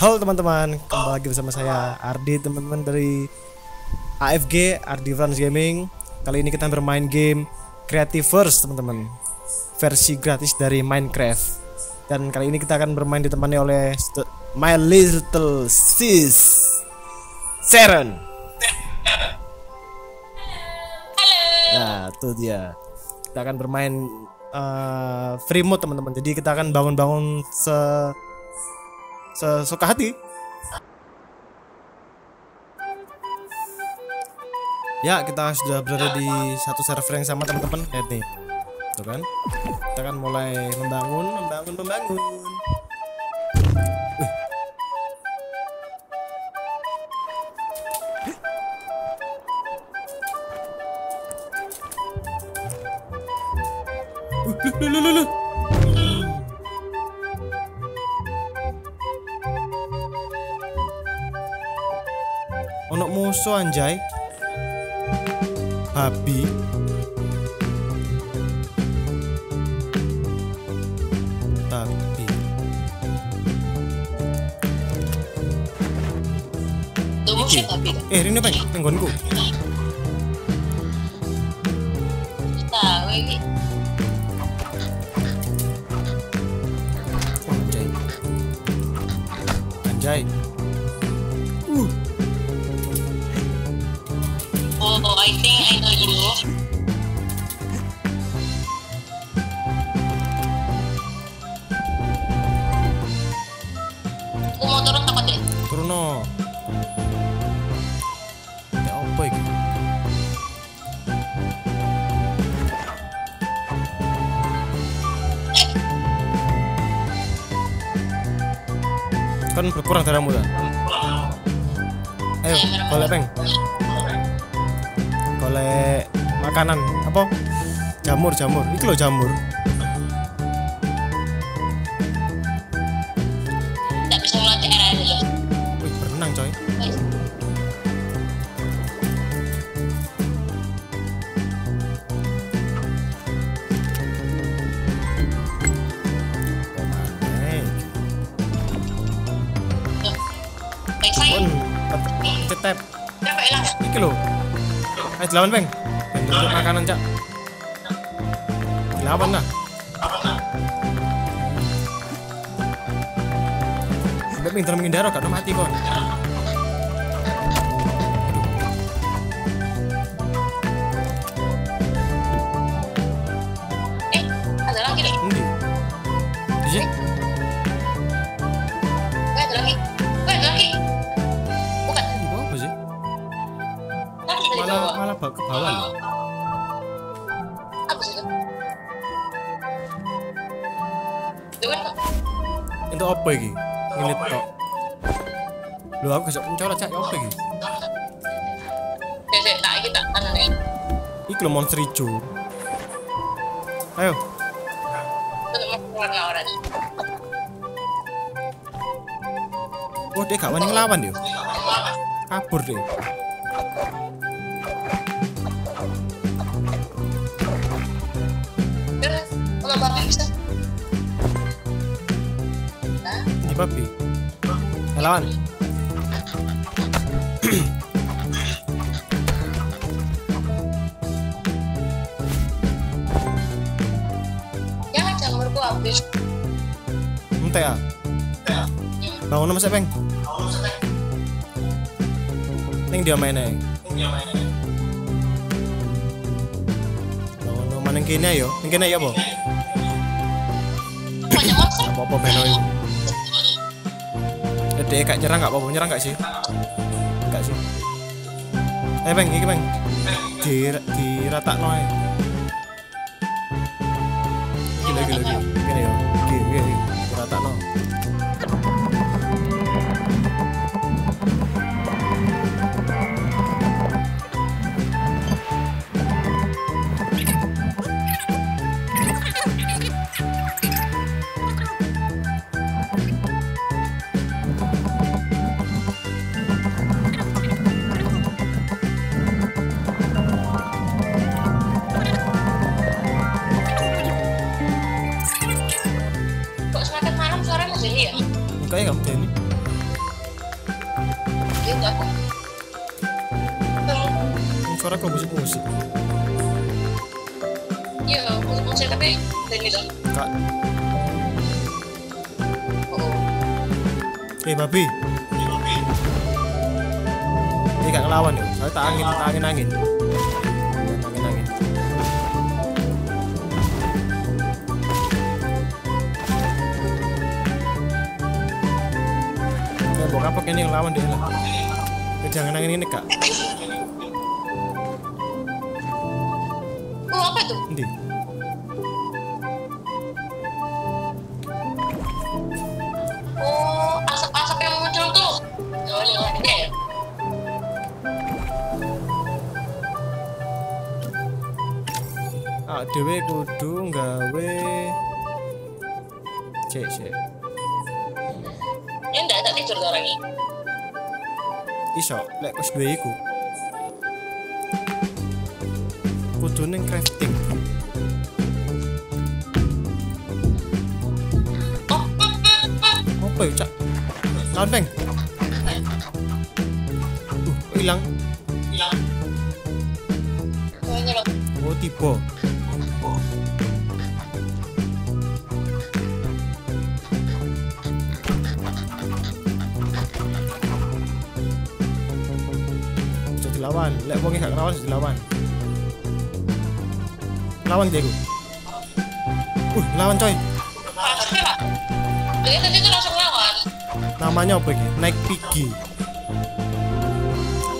Halo teman-teman, kembali lagi bersama saya Ardi teman-teman dari AFG Ardi France Gaming. Kali ini kita bermain game Creative First teman-teman, versi gratis dari Minecraft. Dan kali ini kita akan bermain ditemani oleh My Little Sis Sharon. Nah, itu dia. Kita akan bermain uh, free mode teman-teman. Jadi kita akan bangun-bangun se sesuka hati. Ya, kita sudah berada di satu server yang sama teman-teman. Lihat nih. Tuh kan? Kita akan mulai membangun, membangun, membangun. Uh, luh, luh. Ono musuh anjay. Babi. Babi. Tapi Eh, ini apa? Tenggonku. tahu ini anjay. Anjay. I think I know you. Aku mau turun takut deh. turuno. Ya apa iki? Kan berkurang darahmu kan? Ayo, golek peng. Golek makanan apa? Jamur, jamur. Iki lho jamur. Tidak bisa melatih era dulu. Wih, berenang coy. Cetep. Iki lho. Ayo dilawan, Bang. Bentuk makanan, Cak. Dilawan lah. Sampai pinter menghindar ada mati kon. Eh, ada lagi deh. Endi? Iya, Eh, ada lagi. Eh, ada lagi. Ke bawah loh. Apa sih itu? Apa iki? Ini tok. Lho aku gak mencolot cak, ya apa iki? Sik, sik, tak iki tak nih. Iki lho monster. Ayo, Itu warna oranye. oh dia gak wani ngelawan dia. Kabur deh. Nah, Ini babi. Ngelawan. jangan jamurku habis. Ente ya. Bangun nama siapa, Peng? Ning dia main ae. Bangun nama ning kene yo. Kene ya apa? Apa-apa beno iku. Dek gak nyerang gak apa-apa, nyerang gak sih? Gak sih. Eh, Peng, iki, Peng. Di diratakno ae. Gila gila gila. Gini yo. Gila gila. Diratakno. Kapteni ya? Mukanya kapteni. Dia enggak kok. Suara kok musik-musik. Iya, musik-musik tapi kapteni dong. oh. Eh, babi. Ini babi. Ini gak ngelawan ya. Saya tak angin, tak angin-angin. Ya, mau kapok ini ngelawan dia lah. Ya, jangan angin ini kak. oh apa itu? Nanti. Oh, asap-asap yang muncul tuh. Ah, dewe kudu nggawe cek cek Tidur tuh orang ini. iso lek kos duwe iku. Crafting. Oh, apa ya cak? Lawan uh hilang? Oh, ini loh. oh tiba dilawan. Lek wong gak bisa dilawan. Lawan dia iku uh lawan coy. Pak. Jadi tadi tuh langsung lawan. namanya apa iki? Naik pigi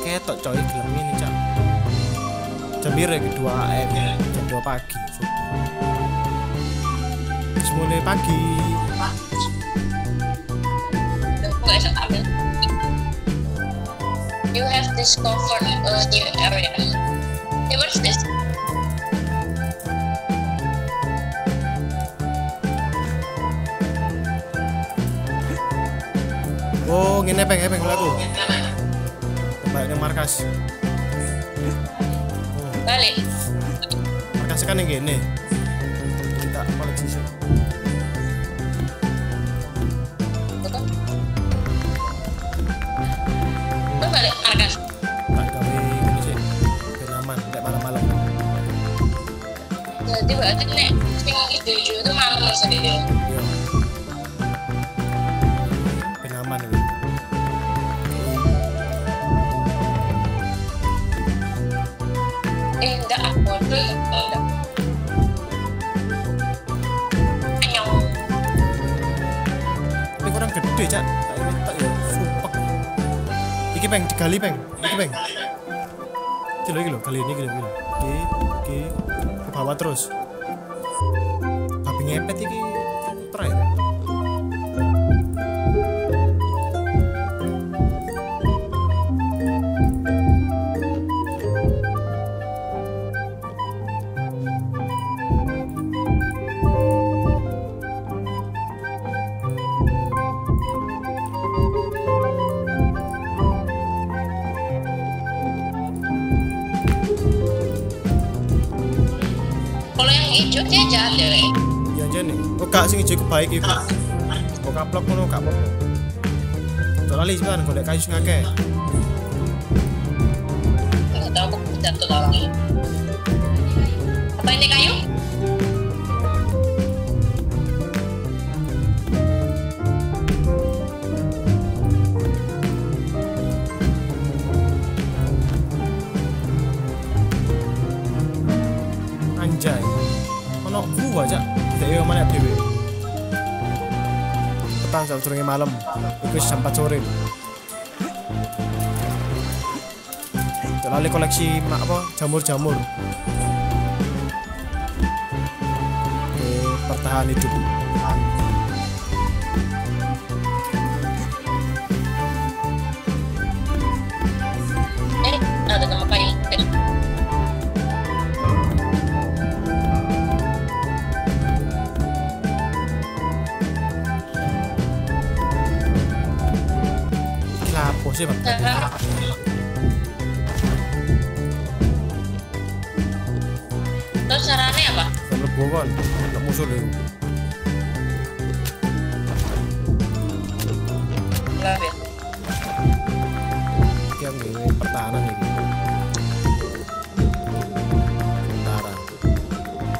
ketok coy gelem ini cak. Jam iki 2 AM jam 2 pagi. Semuanya pagi. Udah, gue esok ambil. You have discovered a new area. Yeah, what is this? oh ngene peng peng aku balik nang markas Balik. markas kan yang gini kita koleksi sih balik gawe ini sih biar aman tidak malam-malam Jadi berarti nek sing hijau itu malam sendiri. iya biar aman gitu Eh enggak aku enggak. Anyong. tapi kurang gede cak iki peng digali peng. Iki peng. Iki lho iki lho kali ini iki lho. iki iki ke bawah terus. Tapi ngepet iki terakhir Kalau yang hijau dia jahat. Lek. ya aja nih kok gak sing ijo kebaik iku kok kaplok ngono gak apa-apa Tok lali sebenarnya golek kayu sing akeh Enggak tahu aku jatuh ini. Apa ini kayu? Gua tidak yo mana dhewe petang jam sore malam. Wis jam 4 sore. Lali koleksi apa? Jamur-jamur. Oke, pertahanan hidup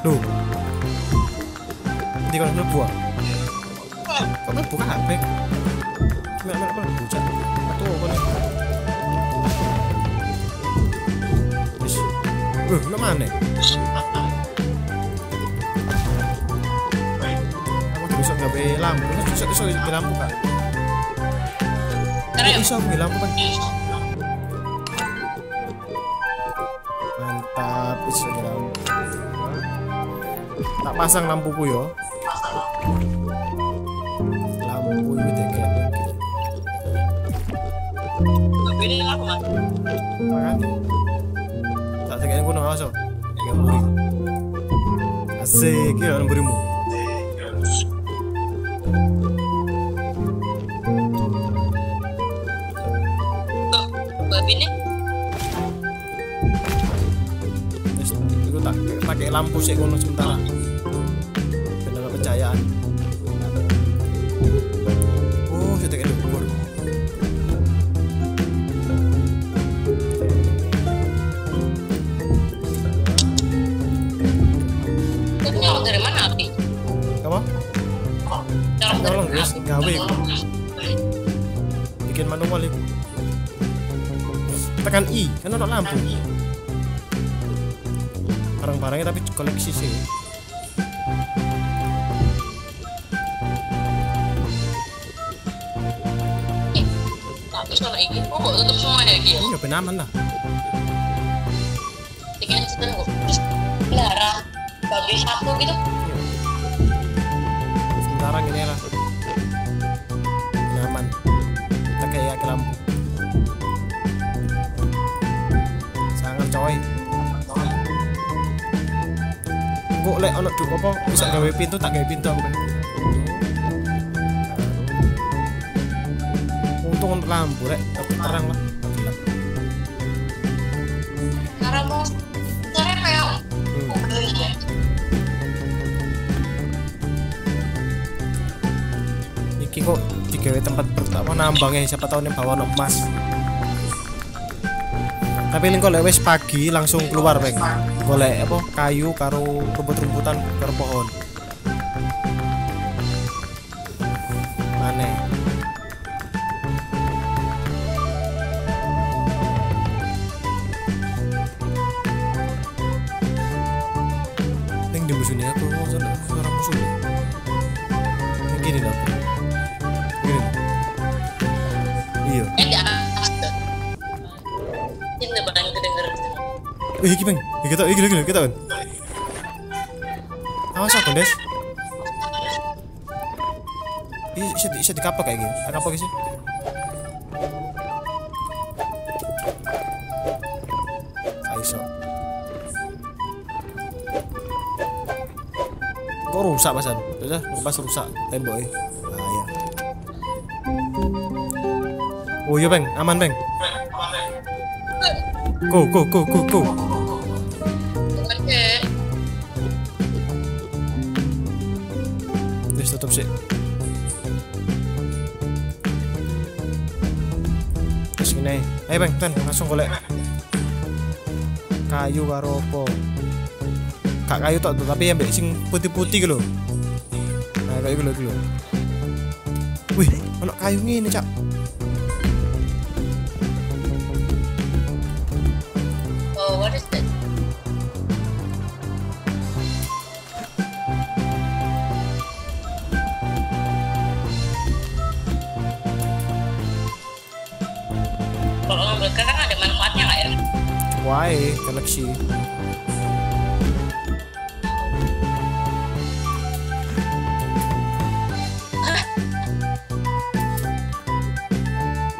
Duh Nanti kalau mlebu ah. Kok mlebu kabeh? Mek mek mlebu cak. Metu apa nih? Wis. Eh, nek mana? Aku gawe lampu. Iso iso gawe lampu kak. Iso gawe lampu. Tak pasang lampuku yo. Lampu ini deket. ini aku mas. Makanya tak tekan kono aso. Tekan buri. Asik ya babi ini Wis iku tak pakai lampu sik kono sementara. Wis, api? gawe. Bikin manual iku. Tekan I, kan ono lampu. Barang-barangnya tapi koleksi sih. Bisa lagi. Oh, kok tutup semua ya gitu? Iya, ben aman lah. Sedang kok. Terus satu gitu. Iya. Sementara gini lah. Kok lek ono duk apa bisa gawe pintu tak gawe pintu aku kan. Untung untuk lampu rek, tapi terang lah. Karena mau kayak Hmm. Iki kok digawe tempat pertama nambangnya siapa tahu nih bawa emas. Tapi ini kok wis pagi langsung keluar peng. Golek apa kayu karo rumput-rumputan karo pohon. Eh, iki bang, iki kita, iki kita, kita kan. Awas aku des. Ini bisa, bisa dikapak kayak gini. Kapak sih. Aiso. Kok rusak pasan? Udah, pas rusak temboknya. Bahaya. Oh iya bang, aman bang. Go, go, go, go, go. Tutup sih. Terus gini, ayo bang, ten langsung golek kayu karo apa? Kak kayu tok tapi yang sing putih-putih gitu. Nah, kayak gitu gitu. Wih, ono kayu ngene, Cak. Wae, koleksi.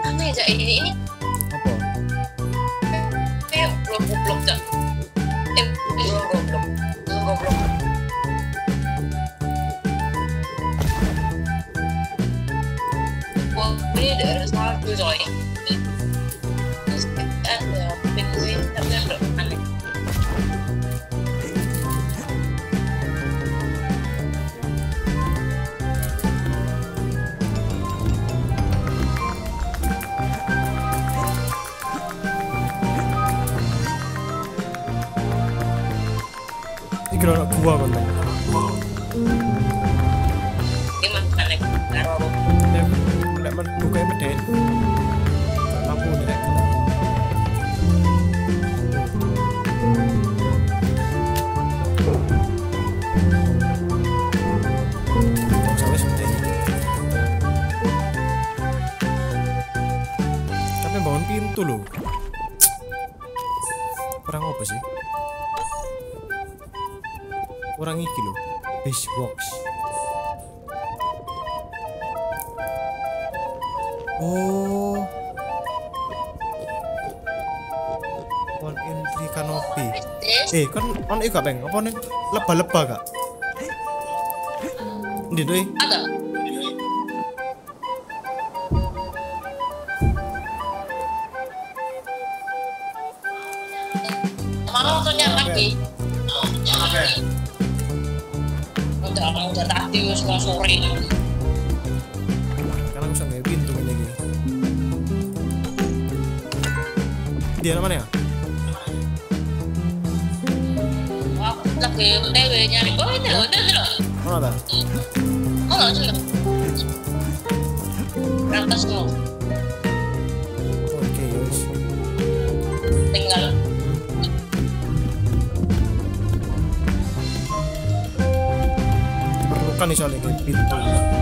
Aneh aja ini ini Apa? kayak belum goblok cak. Eh, belum goblok, belum goblok. Wah, ini daerah salju coy. Sawis meden. tapi bangun pintu loh kurang iki base box Oh. One entry canopy. Eh, kan on iku gak peng? Apa nih leba-leba gak? Ndi tuh? Ada. Mau tuh lagi. Udah udah tadi mau sore. Karena aku sampai pintu ini iki. Dia mana ya? Aku lagi TW nyari kok ini loh, ini loh. Mana ta? Oh, loh, ini loh. Ratas loh, Diperlukan nih soalnya iki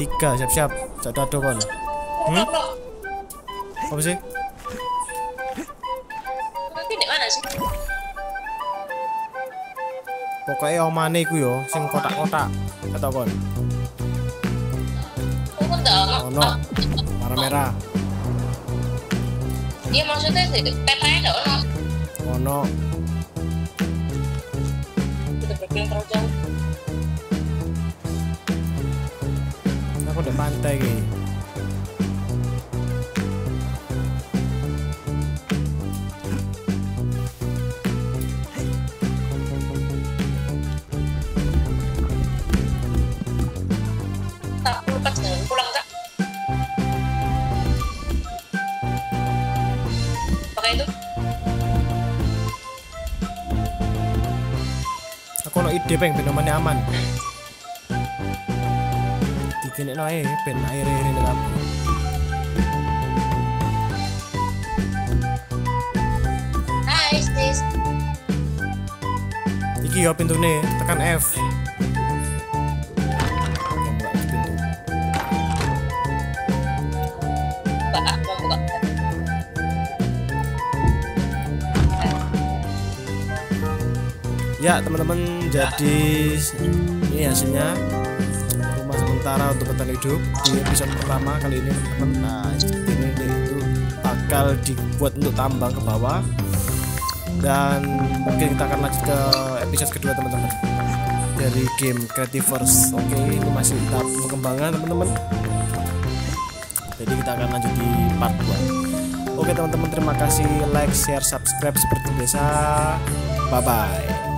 3, siap-siap. Jatuh ado kon. Hmm? Apa sih? Pokoknya omane iku yo, sing kotak-kotak. Kata kon. Ono. Warna merah. Iya maksudnya sih, petanya enggak ono. Ono. Udah berpikir terlalu jauh. Aku udah pantai iki. Tak lupa jangan pulang tak. Pakai itu. Aku ono ide peng ben Dikinekno ae ben air-air ini kabeh. Hai, sis. Iki yo tekan F. Pintu. Aku mau buka. Ya teman-teman jadi ini hasilnya sementara untuk bertahan hidup di episode pertama kali ini teman-teman. Nah ini itu bakal dibuat untuk tambang ke bawah. Dan mungkin kita akan lanjut ke episode kedua teman-teman dari game Creative Force. Oke okay, ini masih tahap pengembangan teman-teman. Jadi kita akan lanjut di part 2 oke okay, teman-teman terima kasih. Like share subscribe seperti biasa. Bye bye